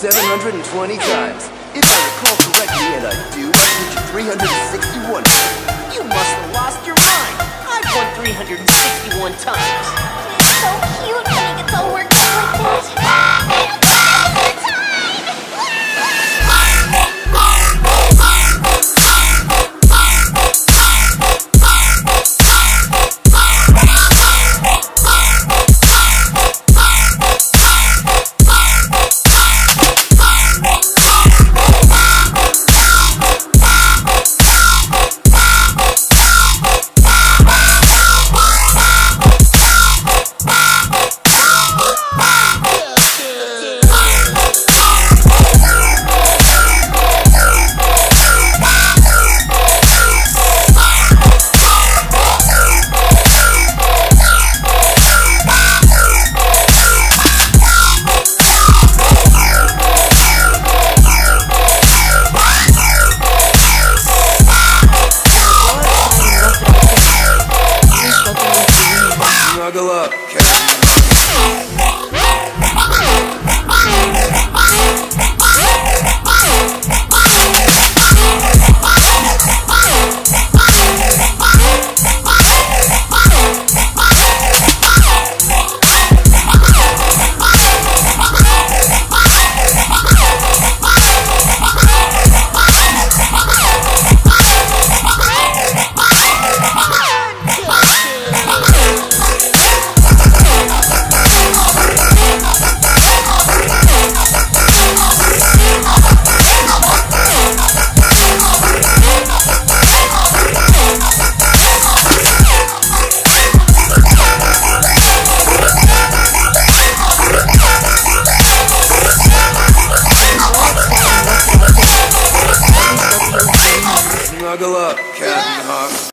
320 times. If I recall correctly, and I do, I you 361 times. You must have lost your mind. I've won 361 times. Snuggle up, snuggle up, Captain and Hawk.